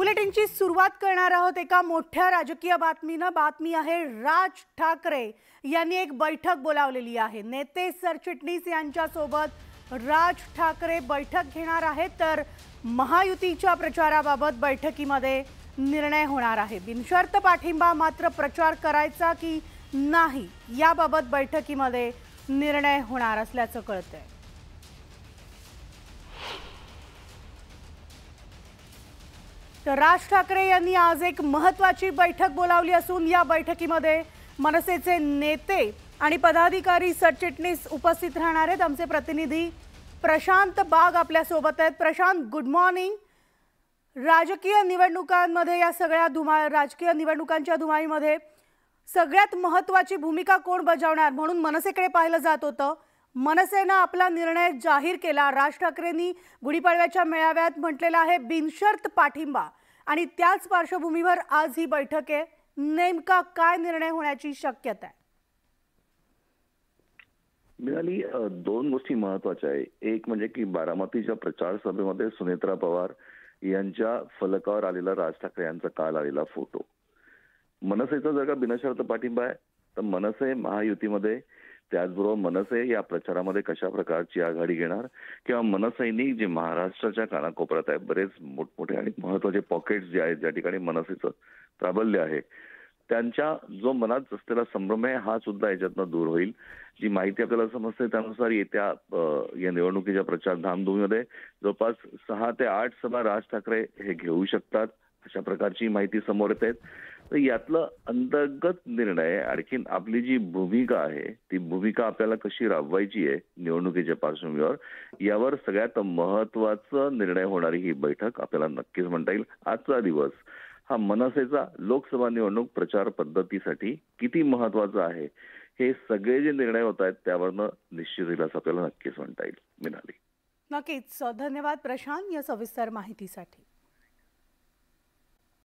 बुलेटिनची सुरुवात करणार आहोत एका मोठ्या राजकीय बातमीनं. बातमी आहे राज ठाकरे यांनी एक बैठक बोलावलेली आहे. नेते सरचिटणीस यांच्यासोबत राज ठाकरे बैठक घेणार आहेत. तर महायुतीच्या प्रचाराबाबत बैठकीमध्ये निर्णय होणार आहे. बिनशर्त पाठिंबा मात्र प्रचार करायचा की नाही याबाबत बैठकीमध्ये निर्णय होणार असल्याचं कळतंय. तर राज ठाकरे यांनी आज एक महत्वाची बैठक बोलावली असून या बैठकीमध्ये मनसेचे नेते आणि पदाधिकारी सरचिटणीस उपस्थित राहणार आहेत. आमचे प्रतिनिधी प्रशांत बाग आपल्यासोबत आहेत. प्रशांत गुड मॉर्निंग राजकीय निवडणुकांमध्ये या सगळ्या धुमा राजकीय निवडणुकांच्या धुमाईमध्ये सगळ्यात महत्त्वाची भूमिका कोण बजावणार? म्हणून मनसेकडे पाहिलं जात होतं. मनसेनं आपला निर्णय जाहीर केला. राज ठाकरेंनी गुढीपाडव्याच्या मेळाव्यात म्हटलेला आहे बिनशर्त पाठिंबा. आणि त्याच पार्श्वभूमीवर आज ही बैठक आहे. नेमका काय निर्णय होण्याची शक्यता आहे? मिळाली दोन गोष्टी महत्त्वाच्या आहे. एक म्हणजे की बारामतीच्या प्रचार सभेमध्ये सुनेत्रा पवार यांच्या फलकावर आलेला राज ठाकरे यांचा काल आलेला फोटो. मनसेचा जर का बिनशर्त पाठिंबा आहे तर मनसे महायुतीमध्ये त्याचबरोबर मनसे या प्रचारामध्ये कशा प्रकारची आघाडी घेणार? किंवा मनसैनिक जे महाराष्ट्राच्या कानाकोपऱ्यात आहे बरेच मोठमोठे आणि महत्त्वाचे पॉकेट्स जे आहेत ज्या ठिकाणी मनसेचं प्राबल्य आहे त्यांच्या जो मनात असलेला संभ्रम आहे हा सुद्धा याच्यातनं दूर होईल. जी माहिती आपल्याला समजते त्यानुसार येत्या या निवडणुकीच्या प्रचार धामधूमीमध्ये जवळपास सहा ते आठ सभा राज ठाकरे हे घेऊ शकतात. अशा प्रकारची माहिती समोर येत आहेत. तर यातलं अंतर्गत निर्णय आणखीन आपली जी भूमिका आहे ती भूमिका आपल्याला कशी राबवायची आहे निवडणुकीच्या पार्श्वभूमीवर यावर सगळ्यात महत्त्वाचा निर्णय होणारी ही बैठक आपल्याला नक्कीच म्हणता येईल. आजचा दिवस हा मनसेचा लोकसभा निवडणूक प्रचार पद्धतीसाठी किती महत्त्वाचा आहे हे सगळे जे निर्णय होत आहेत त्यावरनं निश्चित होईल असं आपल्याला नक्कीच म्हणता येईल. मिनाली. नक्कीच. धन्यवाद प्रशांत या सविस्तर माहितीसाठी.